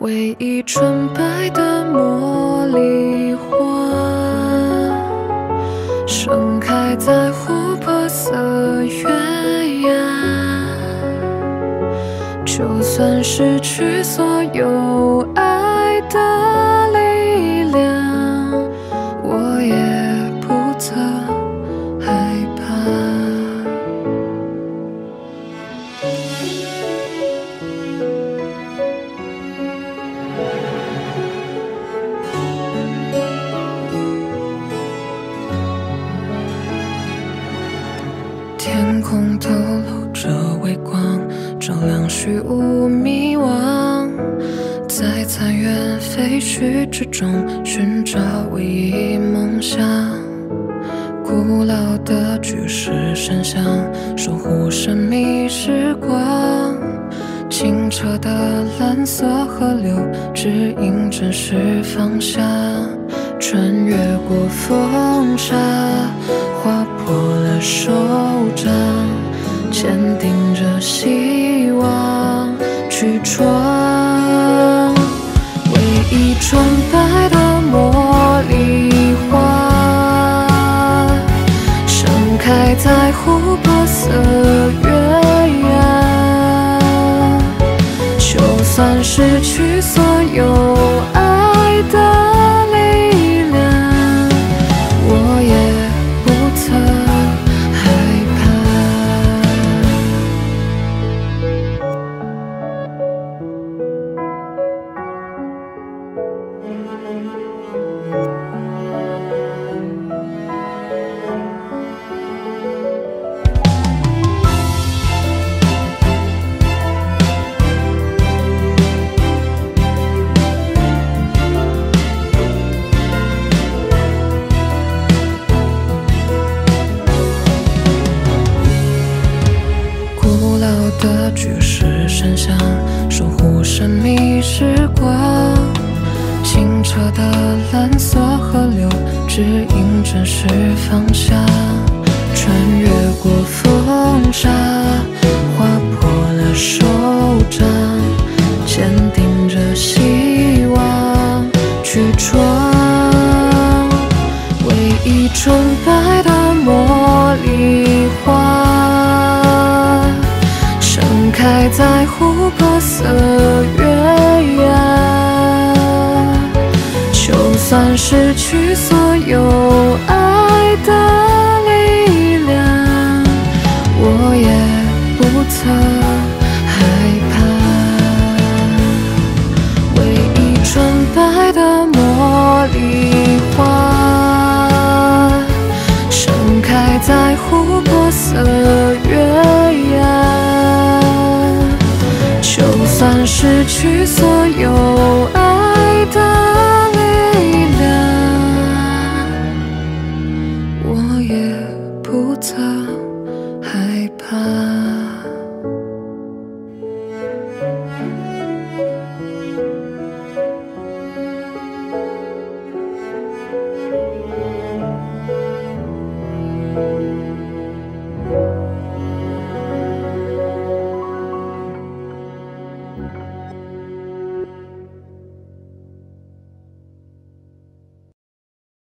唯一纯白的茉莉花，盛开在琥珀色月牙。就算失去所有爱的空透露着微光，照亮虚无迷惘。在残垣废墟之中寻找唯一梦想。古老的巨石神像守护神秘时光。清澈的蓝色河流指引真实方向。穿越过风沙，划破了手掌，坚定着希望去闯。唯一纯白的茉莉花，盛开在琥珀色月牙。就算失去所指引真实方向。穿越过风沙，划破了手失去所有爱的力量，我也不曾害怕。唯一纯白的茉莉花，盛开在琥珀色月牙。就算失去所有爱也不在。